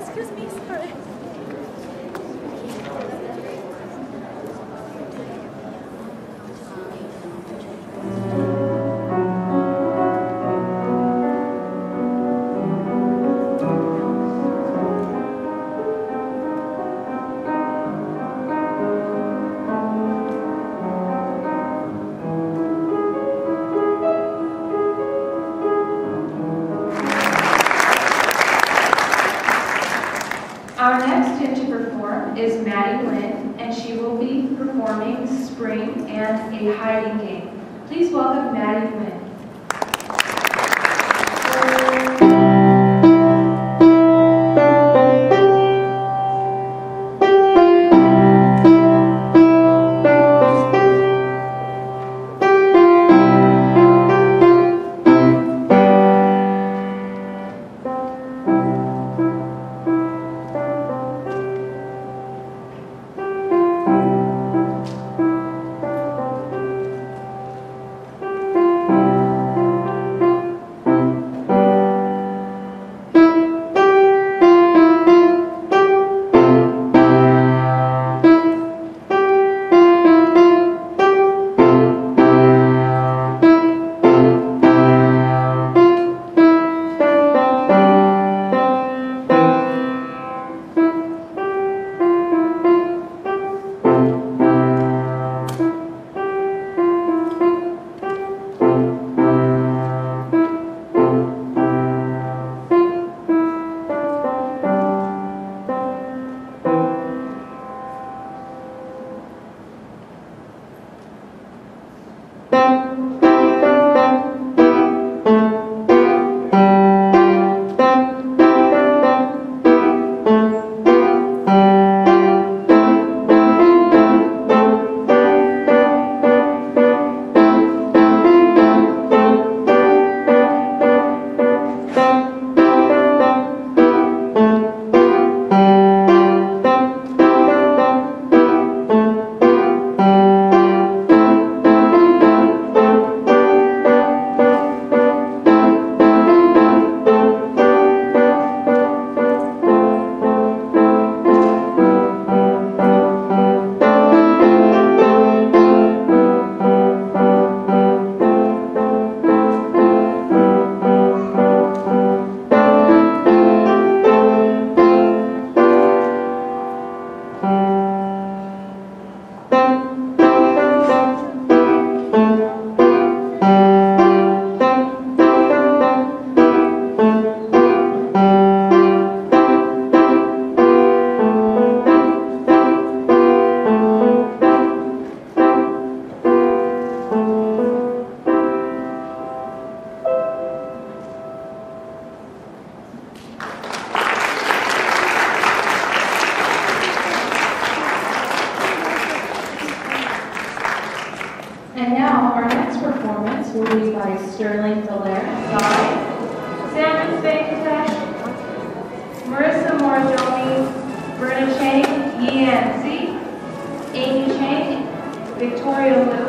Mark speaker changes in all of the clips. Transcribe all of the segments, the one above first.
Speaker 1: Excuse me, sorry.
Speaker 2: Is Maddy Lynn, and she will be performing Spring and A Hiding Game. Please welcome Maddy Lynn. And now our next performance will be by Sterling Dallaire, Sai, Venkatesh, Marissa Moradoni, Berna Chang, Yan Z, Amy Chang, Victoria Liu,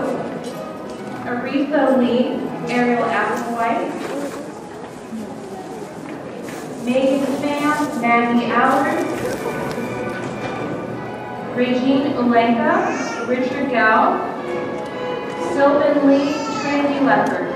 Speaker 2: Aretha Lee, Ariel Applewhite, Megan Pham, Maggie Allard, Regine Ulenka, Richard Gao, Sylvan Lee, Trinity Leopard.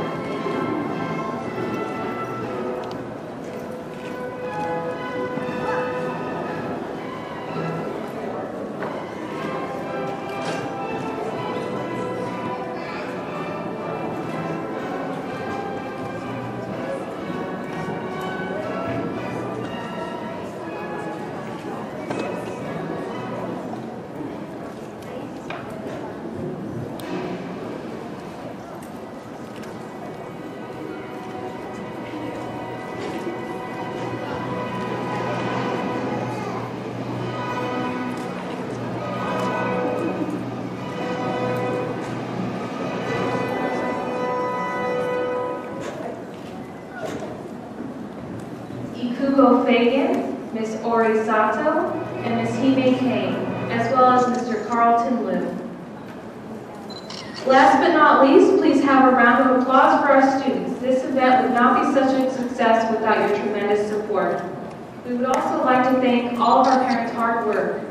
Speaker 2: Ikugo Fagan, Miss Ori Sato, and Miss Hime Kane, as well as Mr. Carlton Liu. Last but not least, please have a round of applause for our students. This event would not be such a success without your tremendous support. We would also like to thank all of our parents' hard work.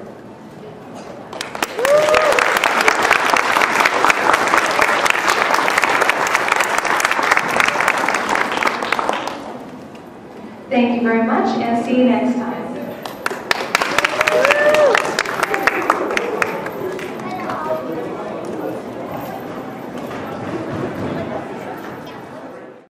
Speaker 2: very much and see you next time.